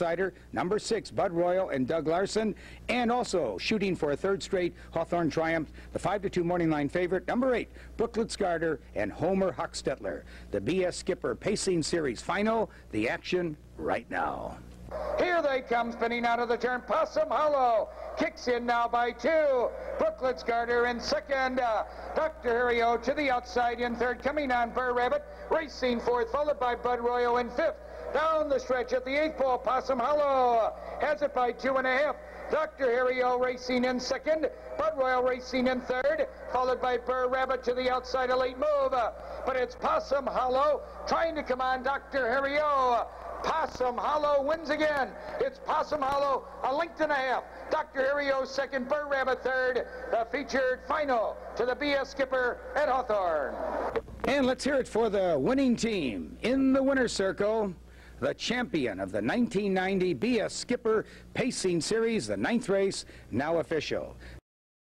outsider, number six, Bud Royal and Doug Larson, and also shooting for a third straight Hawthorne triumph, the 5 to 2 morning line favorite, number eight, Brooklets Garter and Homer Hochstetler. The BS Skipper Pacing Series final, the action right now. Here they come, spinning out of the turn. Possum Hollow kicks in now by two. Brooklets Garter in second. Uh, Dr. Harry O to the outside in third. Coming on Burr Rabbit, racing fourth, followed by Bud Royal in fifth. Down the stretch at the eighth ball, Possum Hollow has it by two and a half. Dr. Harry O racing in second, Bud Royal racing in third, followed by Burr Rabbit to the outside, a late move. But it's Possum Hollow trying to come on Dr. Harry O. Possum Hollow wins again. It's Possum Hollow, a length and a half. Dr. Harry O second, Burr Rabbit third. The featured final to the BS skipper at Hawthorne. And let's hear it for the winning team. In the winner's circle, the champion of the 1990 BS Skipper Pacing Series, the ninth race, now official.